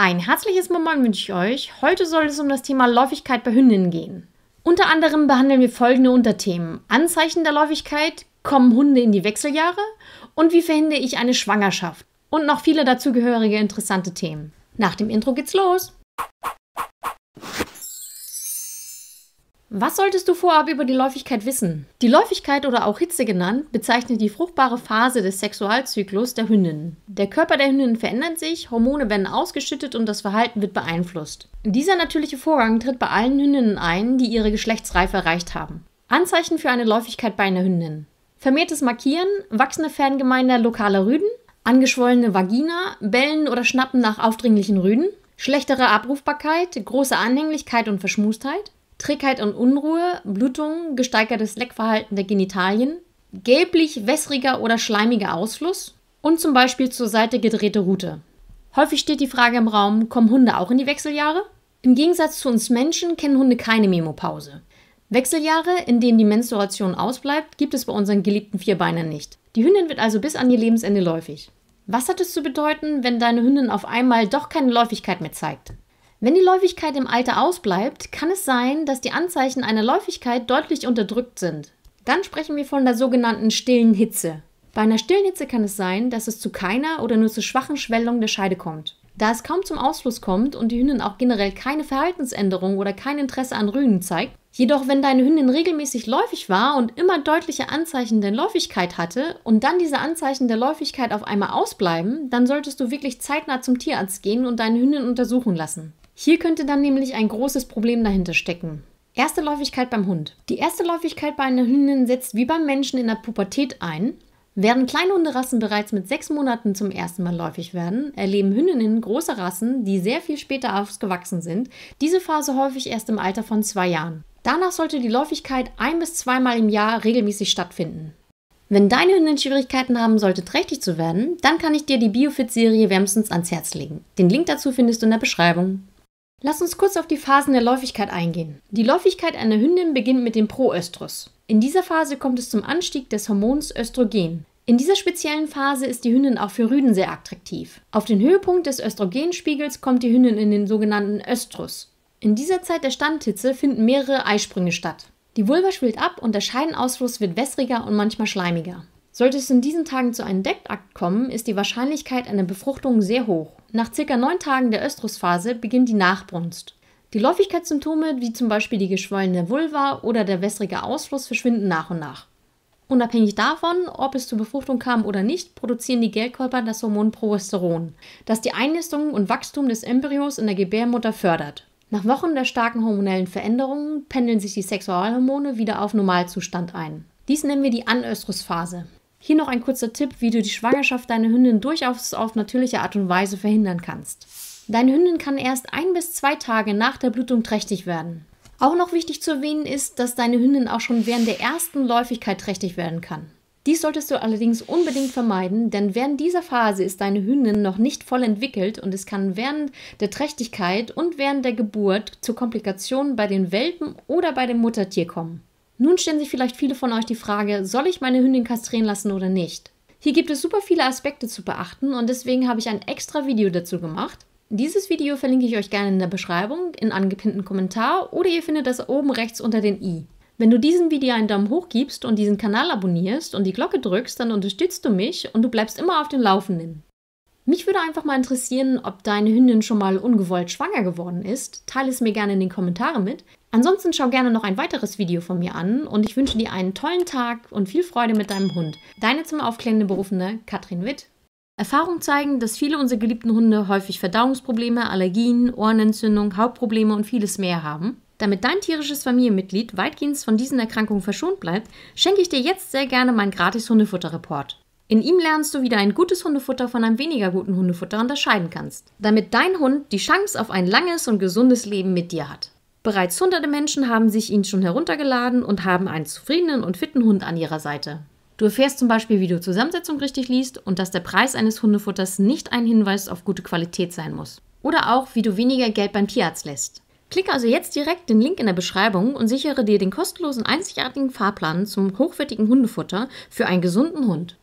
Ein herzliches Moin wünsche ich euch. Heute soll es um das Thema Läufigkeit bei Hündinnen gehen. Unter anderem behandeln wir folgende Unterthemen. Anzeichen der Läufigkeit, kommen Hunde in die Wechseljahre und wie verhindere ich eine Schwangerschaft? Und noch viele dazugehörige interessante Themen. Nach dem Intro geht's los. Was solltest du vorab über die Läufigkeit wissen? Die Läufigkeit oder auch Hitze genannt bezeichnet die fruchtbare Phase des Sexualzyklus der Hündinnen. Der Körper der Hündinnen verändert sich, Hormone werden ausgeschüttet und das Verhalten wird beeinflusst. Dieser natürliche Vorgang tritt bei allen Hündinnen ein, die ihre Geschlechtsreife erreicht haben. Anzeichen für eine Läufigkeit bei einer Hündin. Vermehrtes Markieren, wachsende Fangemeinde lokaler Rüden, angeschwollene Vagina, Bellen oder Schnappen nach aufdringlichen Rüden, schlechtere Abrufbarkeit, große Anhänglichkeit und Verschmustheit, Trägheit und Unruhe, Blutungen, gesteigertes Leckverhalten der Genitalien, gelblich wässriger oder schleimiger Ausfluss und zum Beispiel zur Seite gedrehte Rute. Häufig steht die Frage im Raum, kommen Hunde auch in die Wechseljahre? Im Gegensatz zu uns Menschen kennen Hunde keine Memopause. Wechseljahre, in denen die Menstruation ausbleibt, gibt es bei unseren geliebten Vierbeinern nicht. Die Hündin wird also bis an ihr Lebensende läufig. Was hat es zu bedeuten, wenn deine Hündin auf einmal doch keine Läufigkeit mehr zeigt? Wenn die Läufigkeit im Alter ausbleibt, kann es sein, dass die Anzeichen einer Läufigkeit deutlich unterdrückt sind. Dann sprechen wir von der sogenannten stillen Hitze. Bei einer stillen Hitze kann es sein, dass es zu keiner oder nur zu schwachen Schwellung der Scheide kommt. Da es kaum zum Ausfluss kommt und die Hündin auch generell keine Verhaltensänderung oder kein Interesse an Rügen zeigt, jedoch wenn deine Hündin regelmäßig läufig war und immer deutliche Anzeichen der Läufigkeit hatte und dann diese Anzeichen der Läufigkeit auf einmal ausbleiben, dann solltest du wirklich zeitnah zum Tierarzt gehen und deine Hündin untersuchen lassen. Hier könnte dann nämlich ein großes Problem dahinter stecken. Erste Läufigkeit beim Hund. Die erste Läufigkeit bei einer Hündin setzt wie beim Menschen in der Pubertät ein. Während kleine Hunderassen bereits mit sechs Monaten zum ersten Mal läufig werden, erleben Hündinnen große Rassen, die sehr viel später ausgewachsen sind, diese Phase häufig erst im Alter von zwei Jahren. Danach sollte die Läufigkeit ein bis zweimal im Jahr regelmäßig stattfinden. Wenn deine Hündin Schwierigkeiten haben sollte, trächtig zu werden, dann kann ich dir die Biofit-Serie wärmstens ans Herz legen. Den Link dazu findest du in der Beschreibung. Lass uns kurz auf die Phasen der Läufigkeit eingehen. Die Läufigkeit einer Hündin beginnt mit dem Proöstrus. In dieser Phase kommt es zum Anstieg des Hormons Östrogen. In dieser speziellen Phase ist die Hündin auch für Rüden sehr attraktiv. Auf den Höhepunkt des Östrogenspiegels kommt die Hündin in den sogenannten Östrus. In dieser Zeit der Standhitze finden mehrere Eisprünge statt. Die Vulva schwillt ab und der Scheidenausfluss wird wässriger und manchmal schleimiger. Sollte es in diesen Tagen zu einem Deckakt kommen, ist die Wahrscheinlichkeit einer Befruchtung sehr hoch. Nach circa neun Tagen der Östrusphase beginnt die Nachbrunst. Die Läufigkeitssymptome, wie zum Beispiel die geschwollene Vulva oder der wässrige Ausfluss, verschwinden nach und nach. Unabhängig davon, ob es zur Befruchtung kam oder nicht, produzieren die Gelbkörper das Hormon Progesteron, das die Einnistung und Wachstum des Embryos in der Gebärmutter fördert. Nach Wochen der starken hormonellen Veränderungen pendeln sich die Sexualhormone wieder auf Normalzustand ein. Dies nennen wir die Anöstrusphase. Hier noch ein kurzer Tipp, wie du die Schwangerschaft deiner Hündin durchaus auf natürliche Art und Weise verhindern kannst. Deine Hündin kann erst ein bis zwei Tage nach der Blutung trächtig werden. Auch noch wichtig zu erwähnen ist, dass deine Hündin auch schon während der ersten Läufigkeit trächtig werden kann. Dies solltest du allerdings unbedingt vermeiden, denn während dieser Phase ist deine Hündin noch nicht voll entwickelt und es kann während der Trächtigkeit und während der Geburt zu Komplikationen bei den Welpen oder bei dem Muttertier kommen. Nun stellen sich vielleicht viele von euch die Frage, soll ich meine Hündin kastrieren lassen oder nicht? Hier gibt es super viele Aspekte zu beachten und deswegen habe ich ein extra Video dazu gemacht. Dieses Video verlinke ich euch gerne in der Beschreibung, in angepinnten Kommentar oder ihr findet das oben rechts unter den i. Wenn du diesem Video einen Daumen hoch gibst und diesen Kanal abonnierst und die Glocke drückst, dann unterstützt du mich und du bleibst immer auf dem Laufenden. Mich würde einfach mal interessieren, ob deine Hündin schon mal ungewollt schwanger geworden ist. Teile es mir gerne in den Kommentaren mit. Ansonsten schau gerne noch ein weiteres Video von mir an und ich wünsche dir einen tollen Tag und viel Freude mit deinem Hund. Deine zum Aufklärende Berufene Katrin Witt. Erfahrungen zeigen, dass viele unserer geliebten Hunde häufig Verdauungsprobleme, Allergien, Ohrenentzündung, Hautprobleme und vieles mehr haben. Damit dein tierisches Familienmitglied weitgehend von diesen Erkrankungen verschont bleibt, schenke ich dir jetzt sehr gerne meinen gratis Hundefutter-Report. In ihm lernst du, wie du ein gutes Hundefutter von einem weniger guten Hundefutter unterscheiden kannst, damit dein Hund die Chance auf ein langes und gesundes Leben mit dir hat. Bereits hunderte Menschen haben sich ihn schon heruntergeladen und haben einen zufriedenen und fitten Hund an ihrer Seite. Du erfährst zum Beispiel, wie du Zusammensetzung richtig liest und dass der Preis eines Hundefutters nicht ein Hinweis auf gute Qualität sein muss. Oder auch, wie du weniger Geld beim Tierarzt lässt. Klicke also jetzt direkt den Link in der Beschreibung und sichere dir den kostenlosen einzigartigen Fahrplan zum hochwertigen Hundefutter für einen gesunden Hund.